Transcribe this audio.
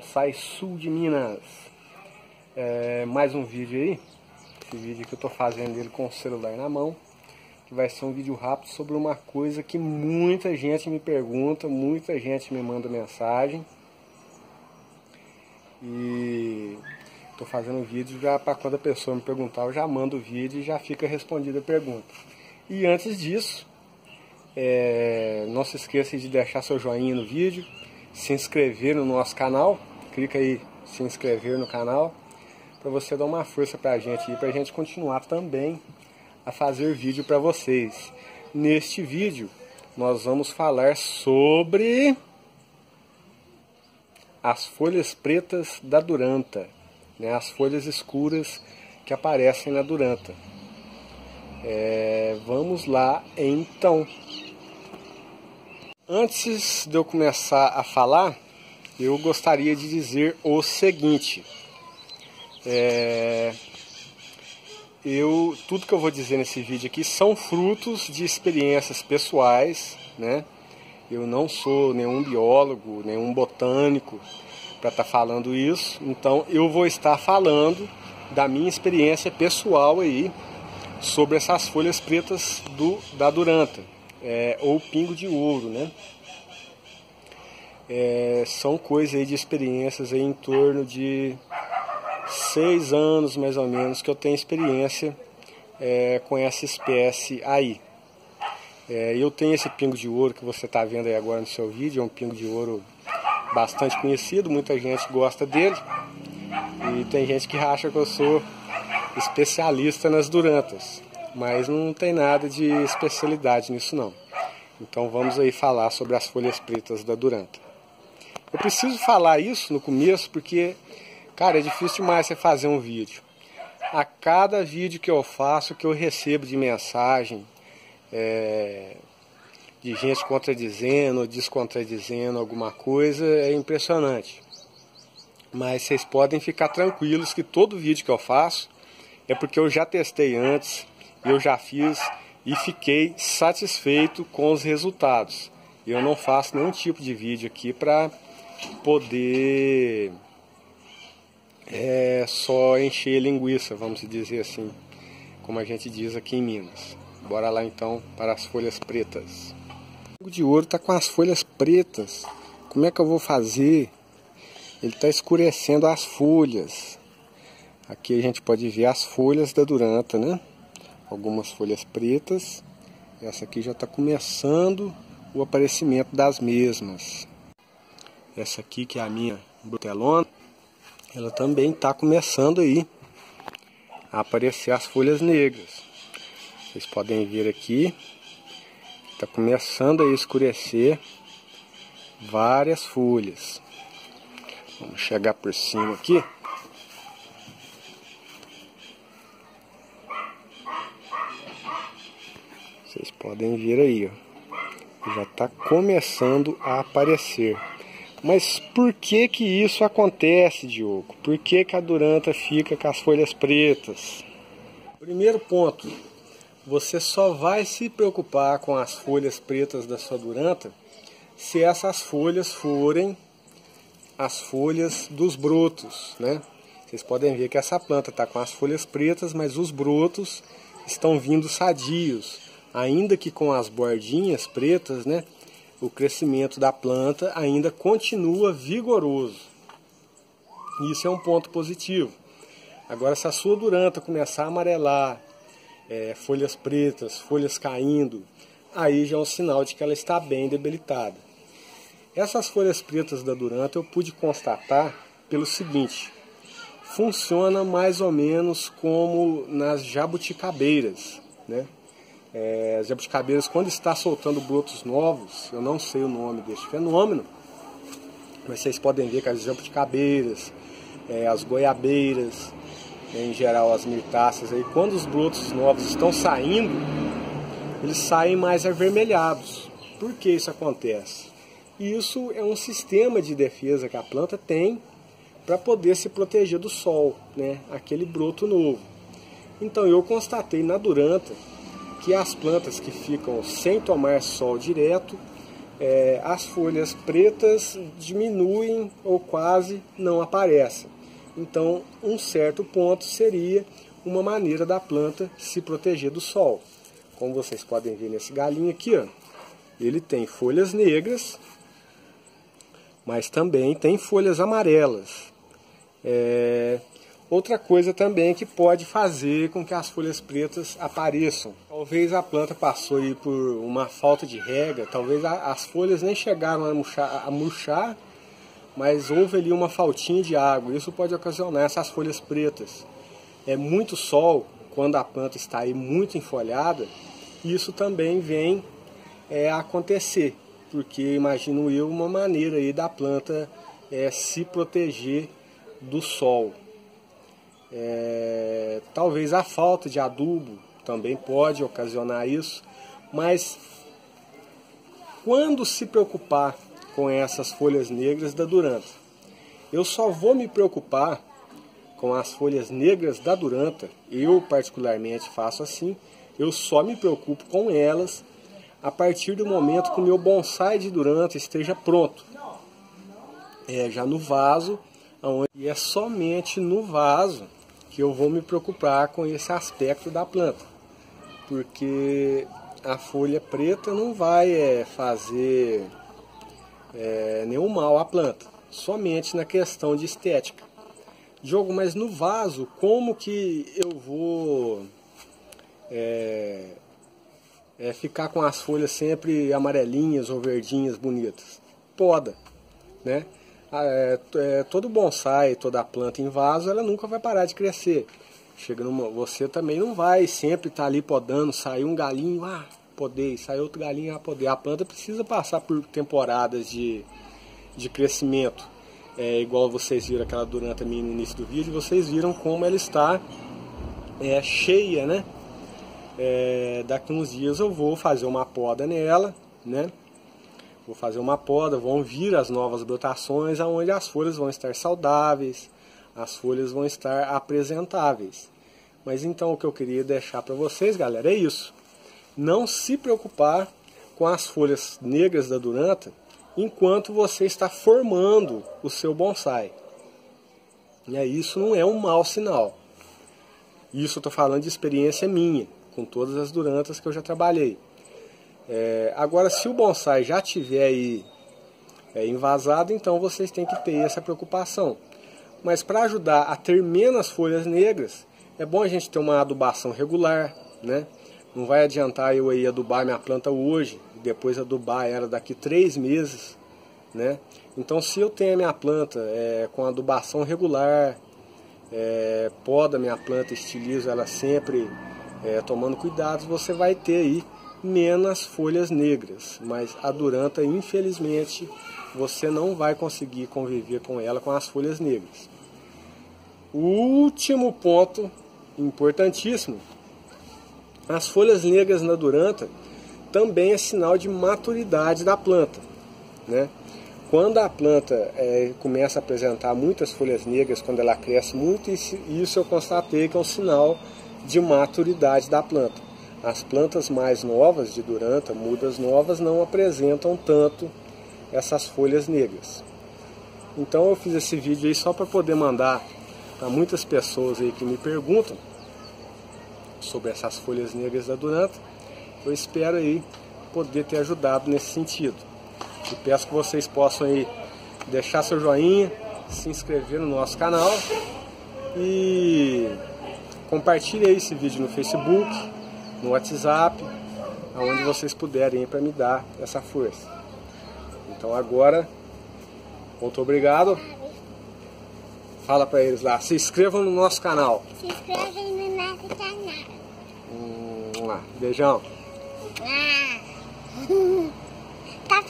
Bonsai Sul de Minas. É, mais um vídeo aí. Esse vídeo que eu estou fazendo ele com o celular na mão. Que vai ser um vídeo rápido sobre uma coisa que muita gente me pergunta, muita gente me manda mensagem. E estou fazendo um vídeo já para quando a pessoa me perguntar, eu já mando o vídeo e já fica respondida a pergunta. E antes disso, é, não se esqueça de deixar seu joinha no vídeo, se inscrever no nosso canal, clica aí se inscrever no canal, para você dar uma força para a gente e para a gente continuar também a fazer vídeo para vocês. Neste vídeo nós vamos falar sobre as folhas pretas da duranta, né, as folhas escuras que aparecem na duranta. É, vamos lá então. Antes de eu começar a falar, eu gostaria de dizer o seguinte. É, eu, tudo que eu vou dizer nesse vídeo aqui são frutos de experiências pessoais, né? Eu não sou nenhum biólogo, nenhum botânico para estar tá falando isso, então eu vou estar falando da minha experiência pessoal aí sobre essas folhas pretas do, da Duranta é, ou pingo de ouro, né? É, são coisas aí de experiências aí em torno de seis anos mais ou menos que eu tenho experiência é, com essa espécie aí. É, eu tenho esse pingo de ouro que você está vendo aí agora no seu vídeo, é um pingo de ouro bastante conhecido, muita gente gosta dele e tem gente que acha que eu sou especialista nas durantas mas não tem nada de especialidade nisso não. Então vamos aí falar sobre as folhas pretas da Duranta. Eu preciso falar isso no começo porque, cara, é difícil demais você fazer um vídeo. A cada vídeo que eu faço, que eu recebo de mensagem, é, de gente contradizendo ou descontradizendo alguma coisa, é impressionante. Mas vocês podem ficar tranquilos que todo vídeo que eu faço é porque eu já testei antes, eu já fiz e fiquei satisfeito com os resultados. Eu não faço nenhum tipo de vídeo aqui para poder é, só encher linguiça, vamos dizer assim, como a gente diz aqui em Minas. Bora lá então para as folhas pretas. O de ouro está com as folhas pretas. Como é que eu vou fazer? Ele está escurecendo as folhas. Aqui a gente pode ver as folhas da duranta, né? algumas folhas pretas. Essa aqui já está começando o aparecimento das mesmas. Essa aqui que é a minha brutelona, ela também está começando aí a aparecer as folhas negras. Vocês podem ver aqui, está começando a escurecer várias folhas. Vamos chegar por cima aqui. Vocês podem ver aí, ó. Já está começando a aparecer. Mas por que que isso acontece, Diogo? Por que que a duranta fica com as folhas pretas? Primeiro ponto, você só vai se preocupar com as folhas pretas da sua duranta se essas folhas forem as folhas dos brotos, né? Vocês podem ver que essa planta está com as folhas pretas, mas os brotos estão vindo sadios ainda que com as bordinhas pretas, né, o crescimento da planta ainda continua vigoroso. Isso é um ponto positivo. Agora, se a sua duranta começar a amarelar, é, folhas pretas, folhas caindo, aí já é um sinal de que ela está bem debilitada. Essas folhas pretas da duranta eu pude constatar pelo seguinte: funciona mais ou menos como nas jabuticabeiras, né? É, as jabuticabeiras, quando está soltando brotos novos, eu não sei o nome deste fenômeno, mas vocês podem ver que as jabuticabeiras, é, as goiabeiras, em geral as mirtáceas, aí, quando os brotos novos estão saindo, eles saem mais avermelhados. Por que isso acontece? Isso é um sistema de defesa que a planta tem para poder se proteger do sol, né? aquele broto novo. Então eu constatei na duranta que as plantas que ficam sem tomar sol direto, é, as folhas pretas diminuem ou quase não aparecem. Então, um certo ponto seria uma maneira da planta se proteger do sol. Como vocês podem ver nesse galinho aqui, ó, ele tem folhas negras, mas também tem folhas amarelas. É, Outra coisa também que pode fazer com que as folhas pretas apareçam. Talvez a planta passou aí por uma falta de rega, talvez as folhas nem chegaram a murchar, a murchar, mas houve ali uma faltinha de água. Isso pode ocasionar essas folhas pretas. É muito sol, quando a planta está aí muito enfolhada, isso também vem é, acontecer, porque imagino eu uma maneira aí da planta é, se proteger do sol. É, talvez a falta de adubo também pode ocasionar isso, mas quando se preocupar com essas folhas negras da duranta? Eu só vou me preocupar com as folhas negras da duranta, eu particularmente faço assim, eu só me preocupo com elas a partir do momento que o meu bonsai de duranta esteja pronto. É, já no vaso, onde, é somente no vaso que eu vou me preocupar com esse aspecto da planta, porque a folha preta não vai é, fazer é, nenhum mal à planta, somente na questão de estética. Jogo, mas no vaso, como que eu vou é, é, ficar com as folhas sempre amarelinhas ou verdinhas bonitas? Poda, né? Ah, é, é, todo bonsai, toda planta em vaso, ela nunca vai parar de crescer. Chega numa, você também não vai sempre estar tá ali podando, sair um galinho, ah, podei, sai outro galinho, ah, podei. A planta precisa passar por temporadas de, de crescimento. É igual vocês viram aquela durante a minha no início do vídeo, vocês viram como ela está é, cheia, né? É, daqui uns dias eu vou fazer uma poda nela, né? Vou fazer uma poda, vão vir as novas brotações, onde as folhas vão estar saudáveis, as folhas vão estar apresentáveis. Mas então o que eu queria deixar para vocês, galera, é isso. Não se preocupar com as folhas negras da duranta enquanto você está formando o seu bonsai. E aí isso não é um mau sinal. Isso eu estou falando de experiência minha, com todas as durantas que eu já trabalhei. É, agora, se o bonsai já tiver aí é, invasado, então vocês têm que ter essa preocupação. Mas para ajudar a ter menos folhas negras, é bom a gente ter uma adubação regular, né? Não vai adiantar eu aí adubar minha planta hoje, depois adubar ela daqui três meses, né? Então, se eu tenho a minha planta é, com adubação regular, é, poda minha planta, estilizo ela sempre é, tomando cuidados, você vai ter aí menos folhas negras, mas a duranta, infelizmente, você não vai conseguir conviver com ela com as folhas negras. O último ponto importantíssimo, as folhas negras na duranta também é sinal de maturidade da planta, né? Quando a planta é, começa a apresentar muitas folhas negras, quando ela cresce muito, isso eu constatei que é um sinal de maturidade da planta. As plantas mais novas de Duranta, mudas novas, não apresentam tanto essas folhas negras. Então eu fiz esse vídeo aí só para poder mandar para muitas pessoas aí que me perguntam sobre essas folhas negras da Duranta. Eu espero aí poder ter ajudado nesse sentido. E peço que vocês possam aí deixar seu joinha, se inscrever no nosso canal e compartilhe esse vídeo no Facebook, no WhatsApp, aonde vocês puderem para me dar essa força. Então agora, muito obrigado. Fala pra eles lá. Se inscrevam no nosso canal. Se inscrevam no nosso canal. Hum, lá. Beijão. Ah. tá.